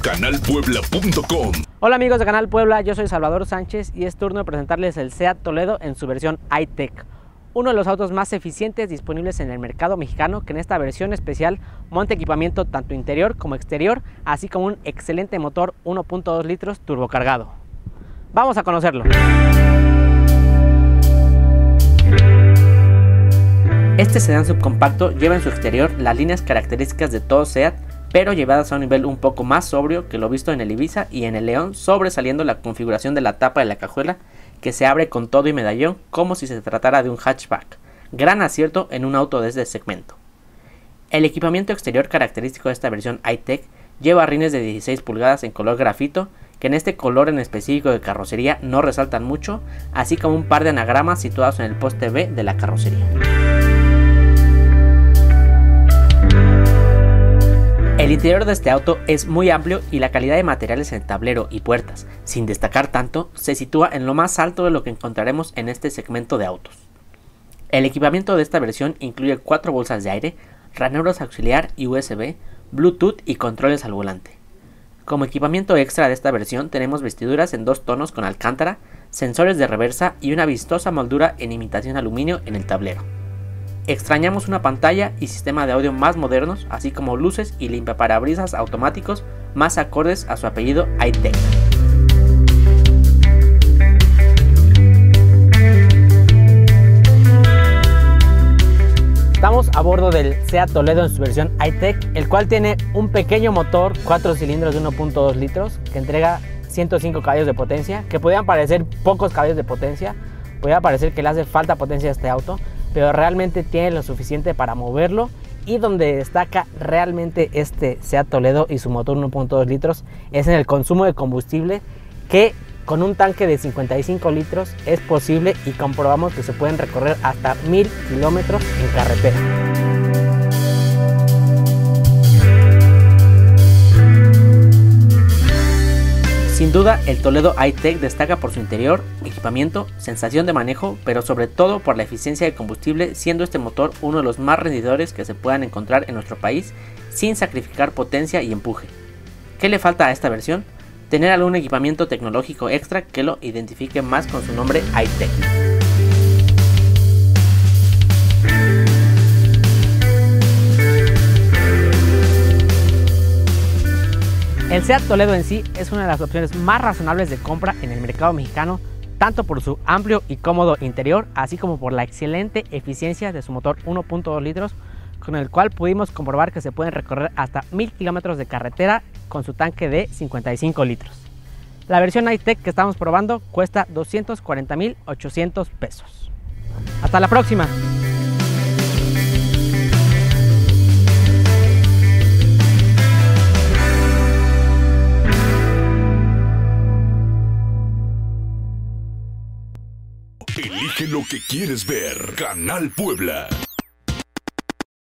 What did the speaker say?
canalpuebla.com. Hola amigos de Canal Puebla, yo soy Salvador Sánchez y es turno de presentarles el SEAT Toledo en su versión iTech. Uno de los autos más eficientes disponibles en el mercado mexicano que en esta versión especial monta equipamiento tanto interior como exterior, así como un excelente motor 1.2 litros turbocargado. Vamos a conocerlo. Este sedán subcompacto lleva en su exterior las líneas características de todo SEAT pero llevadas a un nivel un poco más sobrio que lo visto en el Ibiza y en el León, sobresaliendo la configuración de la tapa de la cajuela que se abre con todo y medallón como si se tratara de un hatchback, gran acierto en un auto de este segmento. El equipamiento exterior característico de esta versión iTech lleva rines de 16 pulgadas en color grafito, que en este color en específico de carrocería no resaltan mucho, así como un par de anagramas situados en el poste B de la carrocería. El interior de este auto es muy amplio y la calidad de materiales en tablero y puertas, sin destacar tanto, se sitúa en lo más alto de lo que encontraremos en este segmento de autos. El equipamiento de esta versión incluye cuatro bolsas de aire, ranuras auxiliar y USB, Bluetooth y controles al volante. Como equipamiento extra de esta versión tenemos vestiduras en dos tonos con alcántara, sensores de reversa y una vistosa moldura en imitación aluminio en el tablero. Extrañamos una pantalla y sistema de audio más modernos, así como luces y limpiaparabrisas automáticos más acordes a su apellido iTech. Estamos a bordo del SEAT Toledo en su versión iTech, el cual tiene un pequeño motor 4 cilindros de 1.2 litros que entrega 105 caballos de potencia, que podrían parecer pocos caballos de potencia, podría parecer que le hace falta potencia a este auto, pero realmente tiene lo suficiente para moverlo y donde destaca realmente este Seat Toledo y su motor 1.2 litros es en el consumo de combustible que con un tanque de 55 litros es posible y comprobamos que se pueden recorrer hasta 1000 kilómetros en carretera. Sin duda, el Toledo iTech destaca por su interior, equipamiento, sensación de manejo, pero sobre todo por la eficiencia de combustible, siendo este motor uno de los más rendidores que se puedan encontrar en nuestro país sin sacrificar potencia y empuje. ¿Qué le falta a esta versión? Tener algún equipamiento tecnológico extra que lo identifique más con su nombre iTech. El SEAT Toledo en sí es una de las opciones más razonables de compra en el mercado mexicano, tanto por su amplio y cómodo interior, así como por la excelente eficiencia de su motor 1.2 litros, con el cual pudimos comprobar que se pueden recorrer hasta 1000 kilómetros de carretera con su tanque de 55 litros. La versión iTech que estamos probando cuesta 240.800 pesos. Hasta la próxima. Elige lo que quieres ver. Canal Puebla.